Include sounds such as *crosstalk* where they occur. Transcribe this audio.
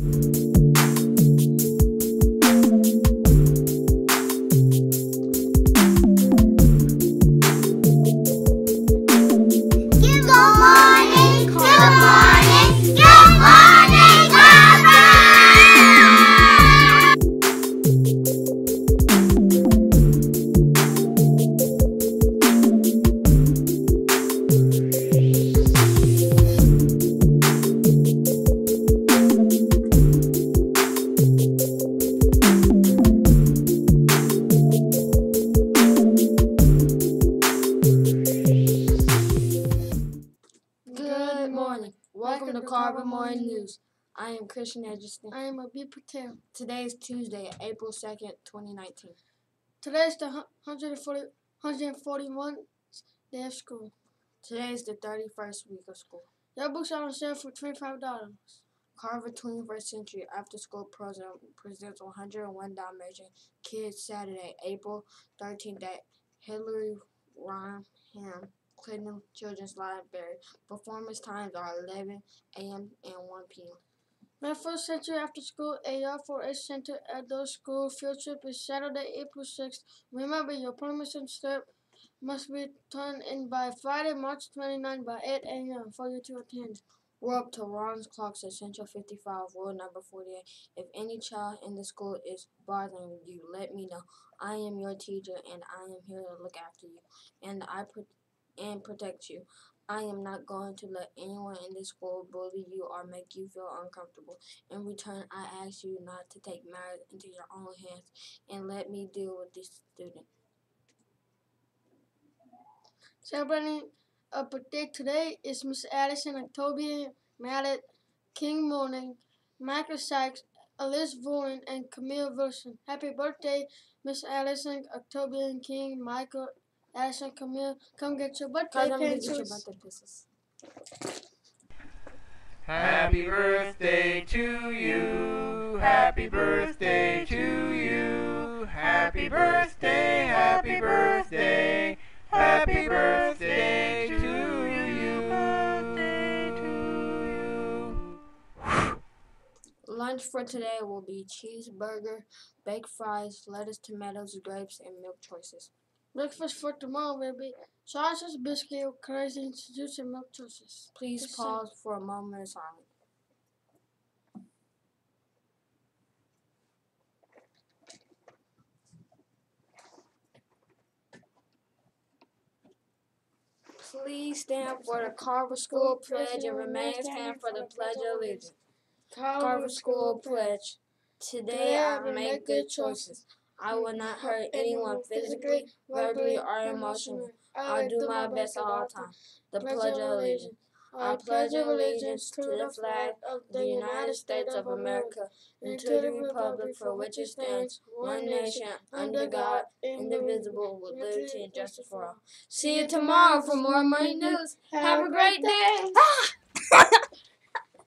Good Welcome to Carver Morning News. I am Christian Edgerton. I am Abhi Patel. Today is Tuesday, April 2nd, 2019. Today is the hun- 140, 141st day of school. Today is the 31st week of school. Your books are on sale for $25. Carver 21st Century After School Program presents 101 Dalmatian Kids Saturday, April 13th at Hillary Rodham Clinton Children's Library. Performance times are 11 a.m. and 1 p.m. My first century after school AR for H Center Adult School field trip is Saturday, April 6th. Remember, your permission slip must be turned in by Friday, March 29 by 8 a.m. for you to attend. We're up to Ron Clark's Essential 55, rule number 48. If any child in the school is bothering you, let me know. I am your teacher and I am here to look after you and I pro- and protect you. I am not going to let anyone in this school bully you or make you feel uncomfortable. In return, I ask you not to take matters into your own hands and let me deal with this student. Celebrating a birthday today is Miss Addison, Octavian Mallet, King Morning, Michael Sykes, Alice Vaughan, and Camille Wilson. Happy birthday, Miss Addison, Octavian King, Michael, Camille. Come get your birthday Cause I'm gonna get your pencils. birthday kisses. Happy birthday to you. Happy birthday to you. Happy birthday, happy birthday. Happy birthday to you. Birthday to you. Lunch for today will be cheeseburger, baked fries, lettuce, tomatoes, grapes, and milk choices. Breakfast for tomorrow will be sausage, biscuit, craisins, juice, and milk choices. Please Yes, eh, pause for a moment of silence. Please stand for the Carver School Pledge and remain stand for the Pledge of Allegiance. Carver School Pledge. Today I will make good choices. I will not hurt anyone physically, verbally, or emotionally. I'll do my best at all times. The Pledge of Allegiance. I pledge allegiance to the flag of the United States of America and to the republic for which it stands, one nation, under God, indivisible, with liberty and justice for all. See you tomorrow for more money news. Have a great day. *laughs* *laughs*